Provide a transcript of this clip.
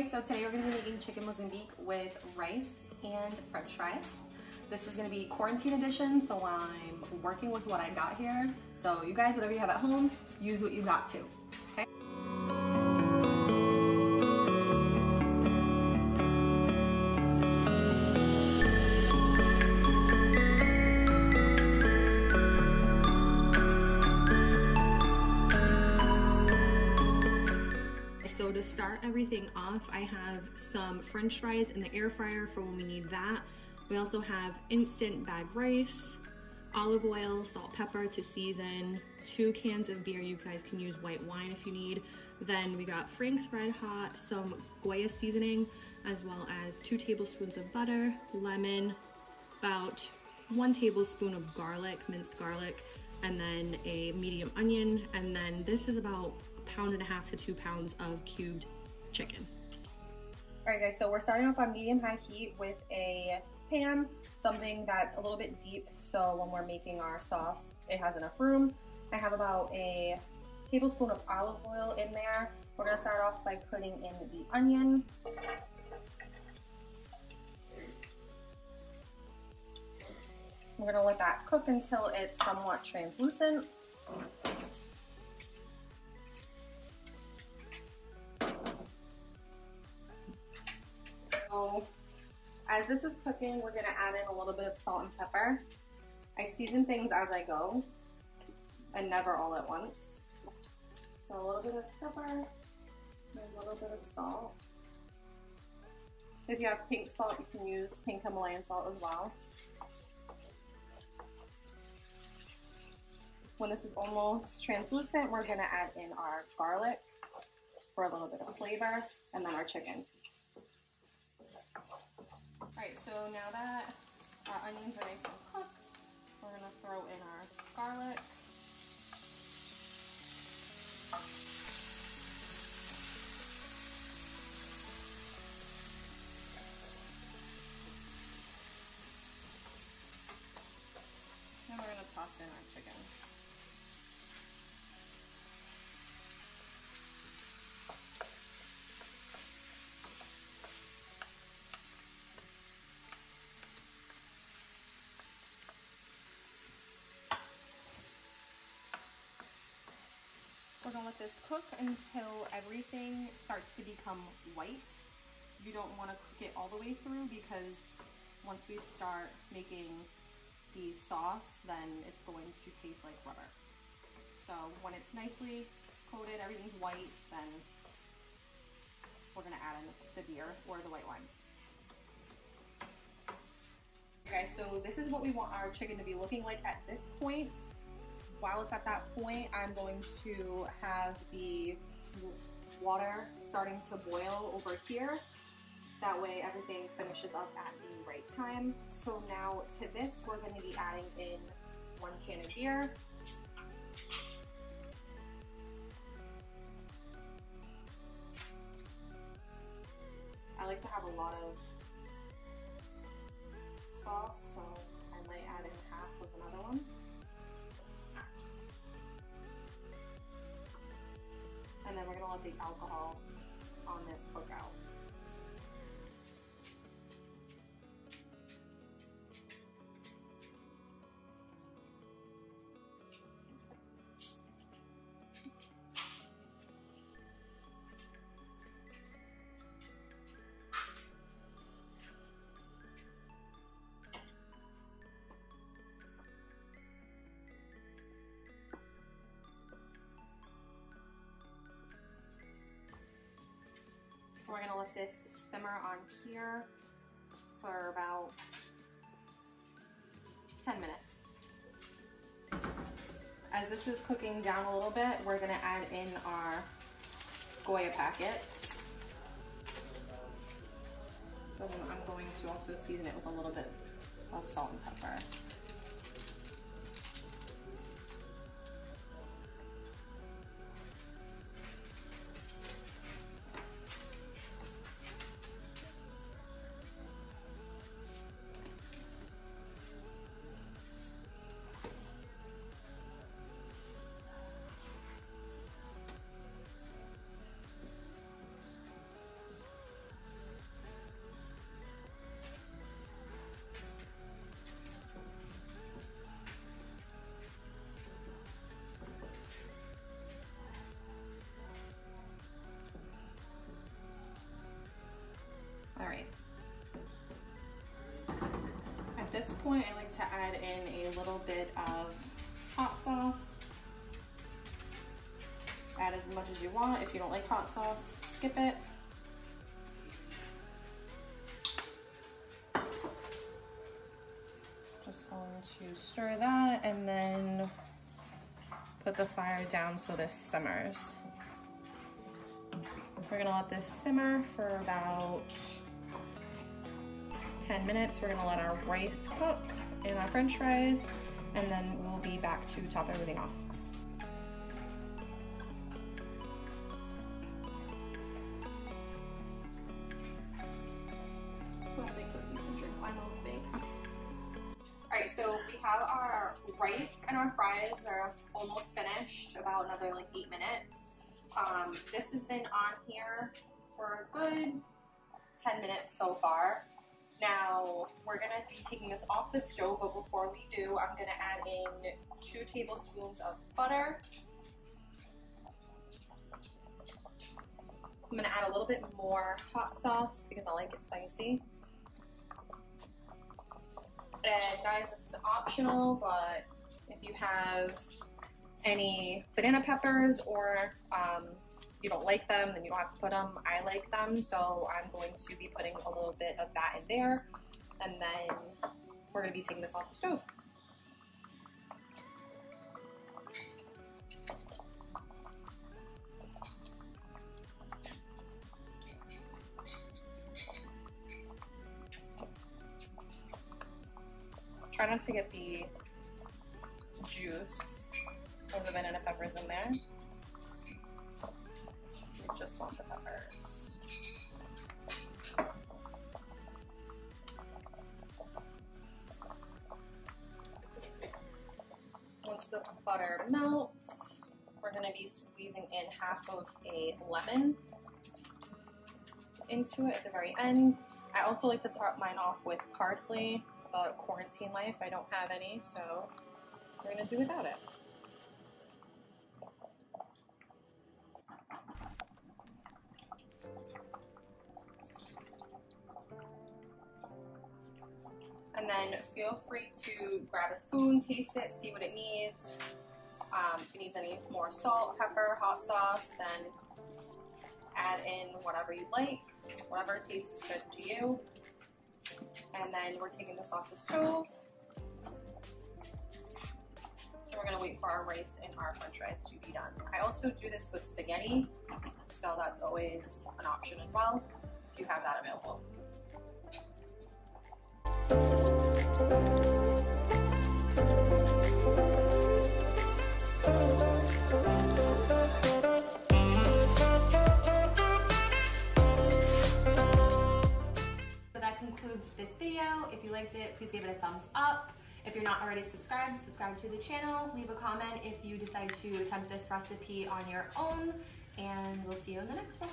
so today we're gonna be making chicken Mozambique with rice and french fries. This is gonna be quarantine edition, so I'm working with what I got here. So you guys, whatever you have at home, use what you got too, okay? So to start everything off, I have some french fries in the air fryer for when we need that. We also have instant bag rice, olive oil, salt, pepper to season, two cans of beer. You guys can use white wine if you need. Then we got Frank's Red Hot, some Goya seasoning, as well as two tablespoons of butter, lemon, about one tablespoon of garlic, minced garlic, and then a medium onion. And then this is about pound and a half to two pounds of cubed chicken. All right guys, so we're starting off on medium high heat with a pan, something that's a little bit deep so when we're making our sauce, it has enough room. I have about a tablespoon of olive oil in there. We're gonna start off by putting in the onion. We're gonna let that cook until it's somewhat translucent. As this is cooking, we're gonna add in a little bit of salt and pepper. I season things as I go and never all at once. So a little bit of pepper and a little bit of salt. If you have pink salt, you can use pink Himalayan salt as well. When this is almost translucent, we're gonna add in our garlic for a little bit of flavor and then our chicken. So now that our onions are nice and cooked, we're going to throw in our We're gonna let this cook until everything starts to become white. You don't wanna cook it all the way through because once we start making the sauce, then it's going to taste like rubber. So when it's nicely coated, everything's white, then we're gonna add in the beer or the white wine. Okay, so this is what we want our chicken to be looking like at this point while it's at that point, I'm going to have the water starting to boil over here. That way everything finishes up at the right time. So now to this, we're gonna be adding in one can of beer. I like to have a lot of sauce, so I might add in half with another one. The alcohol on this cook let this simmer on here for about 10 minutes. As this is cooking down a little bit, we're gonna add in our Goya packets. I'm going to also season it with a little bit of salt and pepper. Little bit of hot sauce. Add as much as you want. If you don't like hot sauce, skip it. Just going to stir that and then put the fire down so this simmers. We're gonna let this simmer for about 10 minutes. We're gonna let our rice cook and our french fries, and then we'll be back to top everything off. So we have our rice and our fries are almost finished, about another like eight minutes. Um, this has been on here for a good 10 minutes so far. Now, we're gonna be taking this off the stove, but before we do, I'm gonna add in two tablespoons of butter. I'm gonna add a little bit more hot sauce because I like it spicy. And guys, this is optional, but if you have any banana peppers or um, you don't like them, then you don't have to put them. I like them, so I'm going to be putting a little bit of that in there. And then we're gonna be taking this off the stove. Try not to get the juice of the banana peppers in there. Just want the peppers. Once the butter melts, we're gonna be squeezing in half of a lemon into it at the very end. I also like to top mine off with parsley, but quarantine life, I don't have any, so we're gonna do without it. Feel free to grab a spoon, taste it, see what it needs. Um, if it needs any more salt, pepper, hot sauce, then add in whatever you like, whatever tastes good to you. And then we're taking this off the stove. And we're gonna wait for our rice and our french fries to be done. I also do this with spaghetti, so that's always an option as well, if you have that available. So that concludes this video. If you liked it, please give it a thumbs up. If you're not already subscribed, subscribe to the channel. Leave a comment if you decide to attempt this recipe on your own. And we'll see you in the next one.